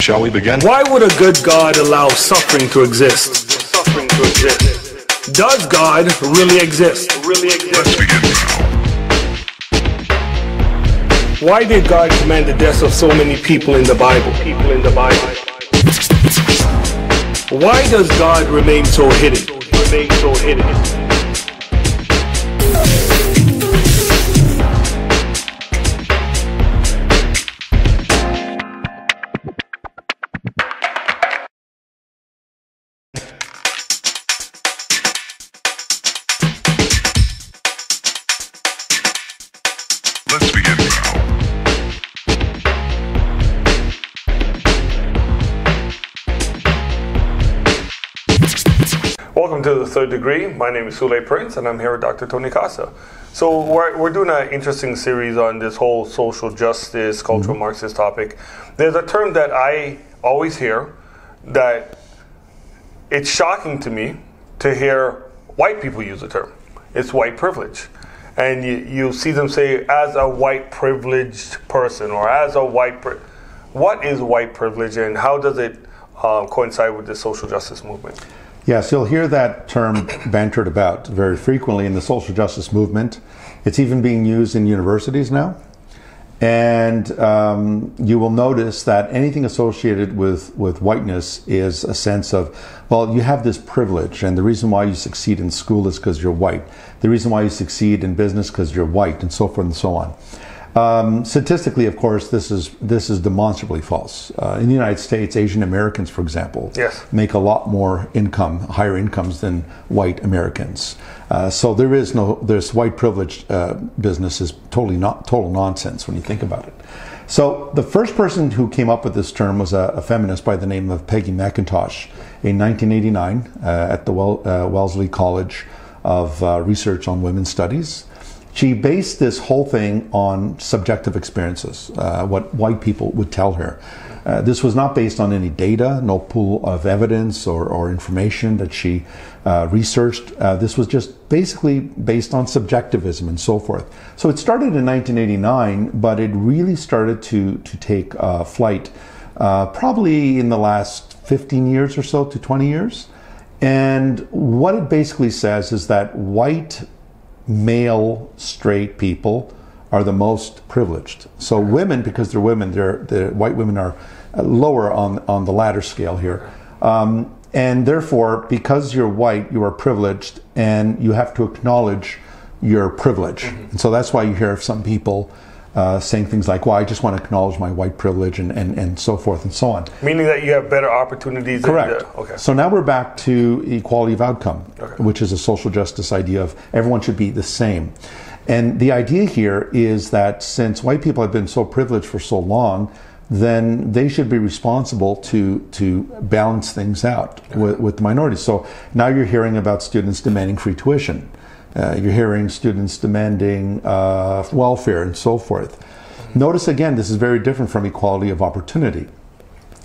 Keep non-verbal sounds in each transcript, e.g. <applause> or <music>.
Shall we begin? Why would a good God allow suffering to exist? Suffering to exist. Does God really exist? Really Let's begin. Why did God command the deaths of so many people in the Bible? People in the Bible Why does God remain so hidden? remain so hidden. Welcome to the third degree. My name is Sule Prince, and I'm here with Dr. Tony Costa. So we're, we're doing an interesting series on this whole social justice, cultural Marxist topic. There's a term that I always hear that it's shocking to me to hear white people use the term. It's white privilege. And you, you see them say, as a white privileged person, or as a white. Pri-. What is white privilege, and how does it um, coincide with the social justice movement? Yes, you'll hear that term bantered about very frequently in the social justice movement. It's even being used in universities now. And um, you will notice that anything associated with, with whiteness is a sense of, well, you have this privilege, and the reason why you succeed in school is because you're white. The reason why you succeed in business because you're white, and so forth and so on. Um, statistically, of course, this is this is demonstrably false. Uh, in the United States, Asian Americans, for example, Yes. make a lot more income, higher incomes than white Americans. Uh, so there is no this white privilege uh, business is totally not total nonsense when you think about it. So the first person who came up with this term was a, a feminist by the name of Peggy McIntosh in 1989 uh, at the well, uh, Wellesley College of uh, Research on Women's Studies. She based this whole thing on subjective experiences, uh, what white people would tell her. Uh, this was not based on any data, no pool of evidence or, or information that she uh, researched. Uh, this was just basically based on subjectivism and so forth. So it started in 1989, but it really started to, to take uh, flight uh, probably in the last 15 years or so to 20 years. And what it basically says is that white male straight people are the most privileged. So women, because they're women, they're the white women are uh, lower on on the ladder scale here, um, and therefore, because you're white, you are privileged, and you have to acknowledge your privilege. And so that's why you hear of some people. Uh, saying things like, well, I just want to acknowledge my white privilege and, and, and so forth and so on. Meaning that you have better opportunities. Correct. the- okay. So now we're back to equality of outcome, Okay. which is a social justice idea of everyone should be the same. And the idea here is that since white people have been so privileged for so long, then they should be responsible to to balance things out with, with the minorities. So now you're hearing about students demanding free tuition. Uh, you're hearing students demanding uh, welfare and so forth. Notice again, this is very different from equality of opportunity.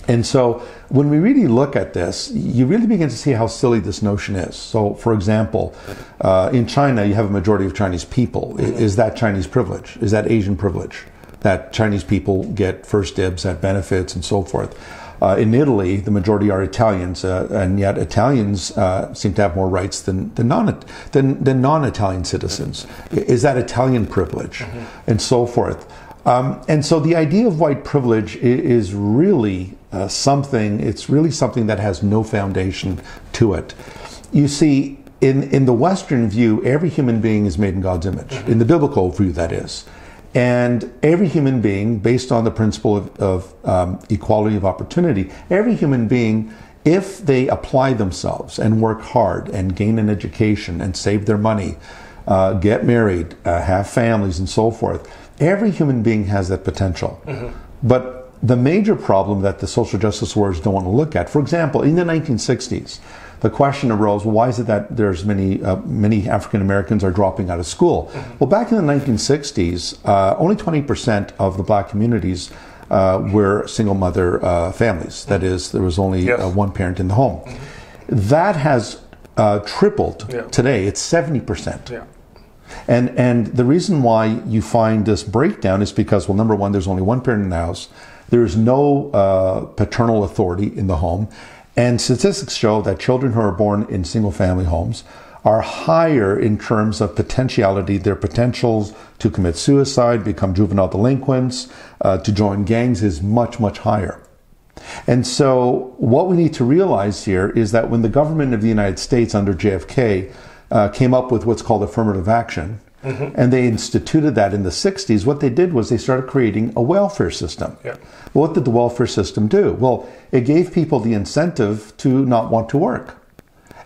And so when we really look at this, you really begin to see how silly this notion is. So, for example, uh, in China, you have a majority of Chinese people. Is that Chinese privilege? Is that Asian privilege? That Chinese people get first dibs at benefits and so forth. Uh, in Italy, the majority are Italians, uh, and yet Italians uh, seem to have more rights than, than, non, than, than non-Italian citizens. Is that Italian privilege? And so forth. Um, and so the idea of white privilege is really uh, something, it's really something that has no foundation to it. You see, in, in the Western view, every human being is made in God's image, in the biblical view, that is. And every human being, based on the principle of, of um, equality of opportunity, every human being, if they apply themselves and work hard and gain an education and save their money, uh, get married, uh, have families, and so forth, every human being has that potential. But the major problem that the social justice warriors don't want to look at, for example, in the 1960s, the question arose: Why is it that there's many uh, many African Americans are dropping out of school? Well, back in the 1960s, uh, only 20 percent of the black communities uh, were single mother uh, families. That is, there was only Yes. uh, one parent in the home. That has uh, tripled Yeah. today. It's 70 percent. Yeah. And and the reason why you find this breakdown is because well, number one, there's only one parent in the house. There is no uh, paternal authority in the home. And statistics show that children who are born in single family homes are higher in terms of potentiality, their potentials to commit suicide, become juvenile delinquents, uh, to join gangs is much, much higher. And so, what we need to realize here is that when the government of the United States under JFK uh, came up with what's called affirmative action, Mm-hmm. and they instituted that in the 60s, what they did was they started creating a welfare system. Yeah. Well, what did the welfare system do? Well, it gave people the incentive to not want to work.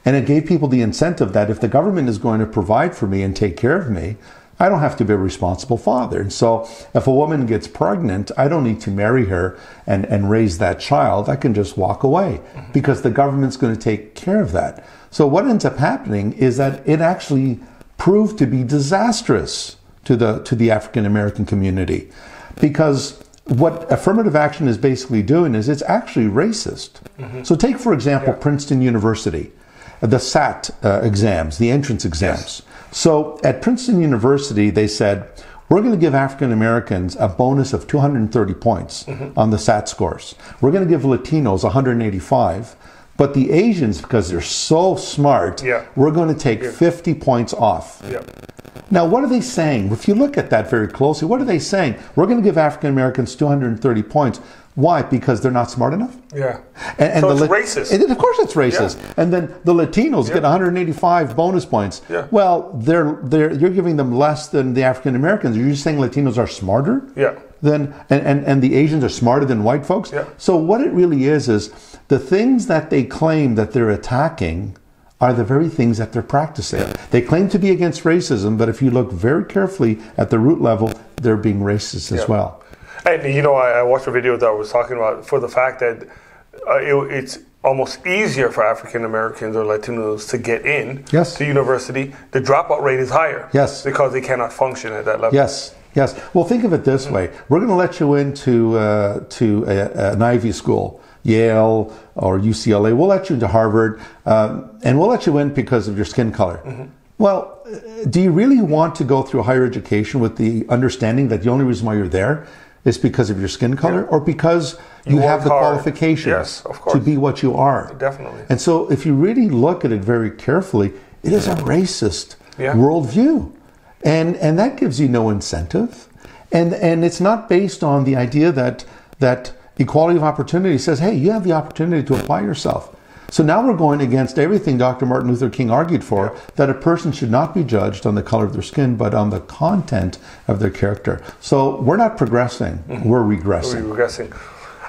And it gave people the incentive that if the government is going to provide for me and take care of me, I don't have to be a responsible father. And so if a woman gets pregnant, I don't need to marry her and, and raise that child. I can just walk away mm-hmm. because the government's going to take care of that. So what ends up happening is that it actually proved to be disastrous to the to the African American community because what affirmative action is basically doing is it's actually racist. Mm-hmm. So take for example Princeton University uh, the SAT uh, exams, the entrance exams. So at Princeton University, they said, we're going to give African Americans a bonus of 230 points mm-hmm. on the SAT scores. We're going to give Latinos 185. But the Asians, because they're so smart, Yeah. we're going to take 50 points off. Yeah. Now, what are they saying? If you look at that very closely, what are they saying? We're going to give African Americans 230 points. Why? Because they're not smart enough? Yeah. And, and so the it's racist. And of course, it's racist. Yeah. And then the Latinos get 185 bonus points. Yeah. Well, they're they're you're giving them less than the African Americans. You're just saying Latinos are smarter. Yeah. Then and, and and the Asians are smarter than white folks. Yeah. So what it really is is the things that they claim that they're attacking are the very things that they're practicing. They claim to be against racism, but if you look very carefully at the root level, they're being racist as well. <laughs> And you know, I, I watched a video that I was talking about for the fact that uh, it, it's almost easier for African Americans or Latinos to get in Yes. to university. The dropout rate is higher. Yes. Because they cannot function at that level. Yes, yes. Well, think of it this way: we're going to let you into uh, to a, an Ivy school, Yale or UCLA. We'll let you into Harvard, um, and we'll let you in because of your skin color. Well, uh, do you really want to go through higher education with the understanding that the only reason why you're there is because of your skin color, or because you, You have the hard. qualifications Yes, of to be what you are? Definitely. And so, if you really look at it very carefully, it is a racist Yeah. worldview, and and that gives you no incentive, and and it's not based on the idea that that equality of opportunity says, hey, you have the opportunity to apply yourself. So now we're going against everything Dr. Martin Luther King argued for that a person should not be judged on the color of their skin, but on the content of their character. So we're not progressing, mm-hmm. we're regressing. We're regressing.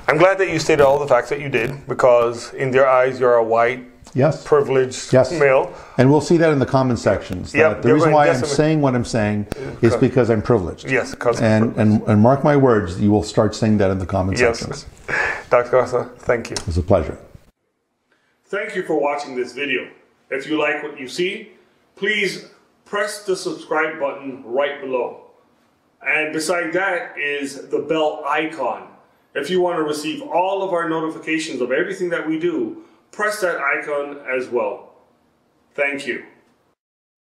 I'm glad that you stated all the facts that you did because, in their eyes, you're a white, Yes. privileged Yes. male. And we'll see that in the comment sections. Yep, the reason right, why I'm saying what I'm saying is because I'm privileged. Yes, 'cause of and, and and mark my words, you will start saying that in the comment Yes. sections. <laughs> Dr. Costa, thank you. It's a pleasure. Thank you for watching this video. If you like what you see, please press the subscribe button right below. And beside that is the bell icon. If you want to receive all of our notifications of everything that we do, press that icon as well. Thank you.